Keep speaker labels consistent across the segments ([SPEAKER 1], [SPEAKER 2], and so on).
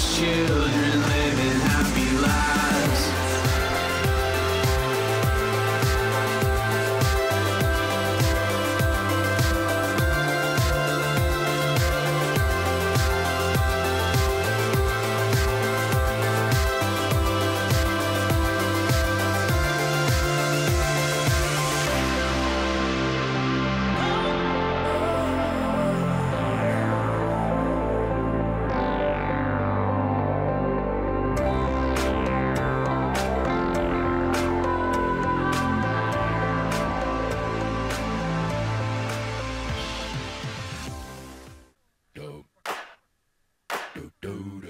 [SPEAKER 1] children.
[SPEAKER 2] do do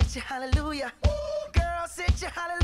[SPEAKER 2] set hallelujah. Ooh, girl, set hallelujah.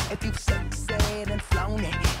[SPEAKER 2] if you've sexed and flown it.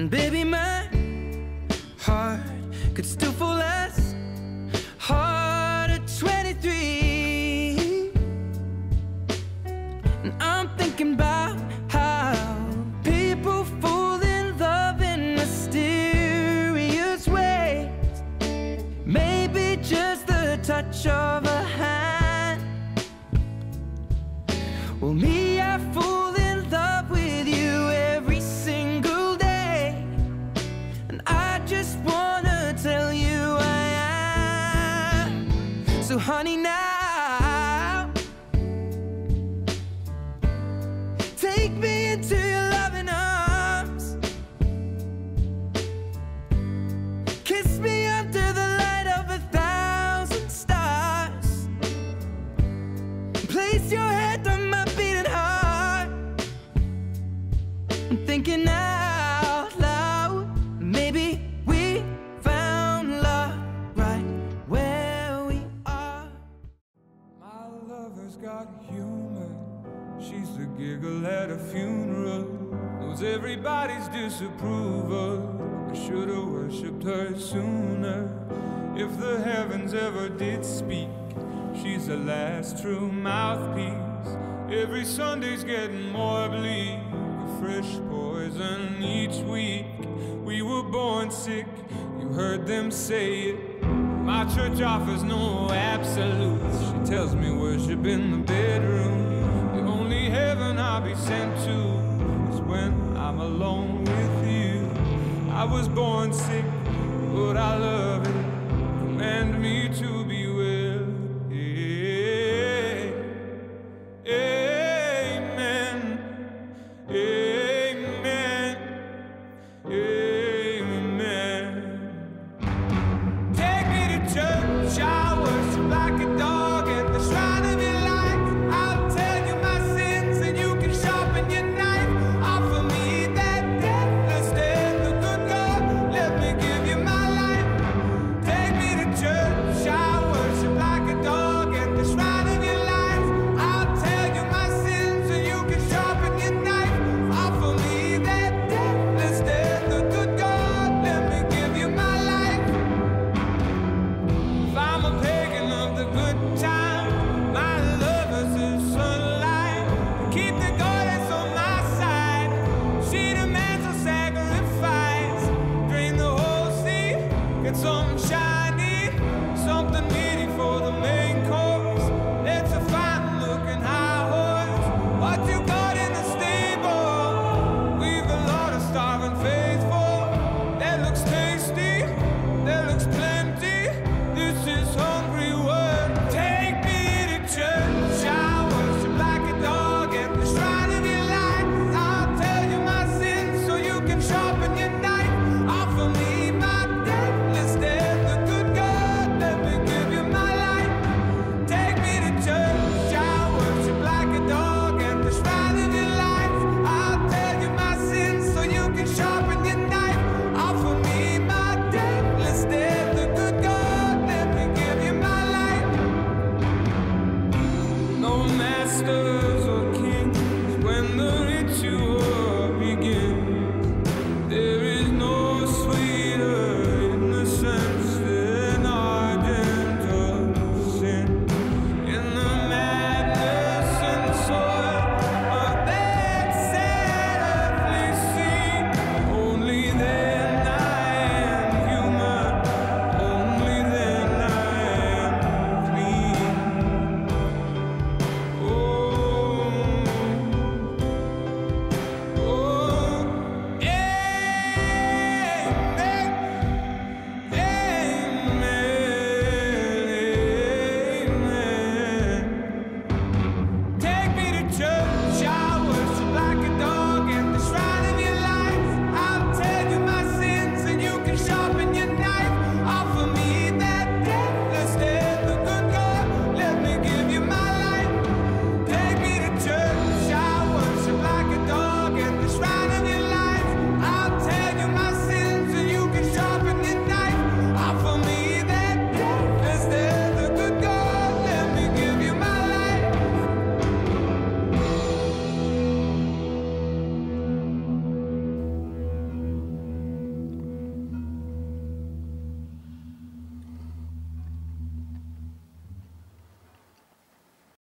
[SPEAKER 1] And baby, my heart could still fall as hard at 23. And I'm thinking about how people fall in love in mysterious ways. Maybe just the touch of a hand. Well, me,
[SPEAKER 3] lover's got humor. She's the giggle at a funeral. Knows everybody's disapproval. I should've worshipped her sooner. If the heavens ever did speak, she's the last true mouthpiece. Every Sunday's getting more bleak. A fresh poison each week. We were born sick, you heard them say it. My church offers no absolutes. She tells me worship in the bedroom. The only heaven I'll be sent to is when I'm alone with you. I was born sick, but I love it. Command me to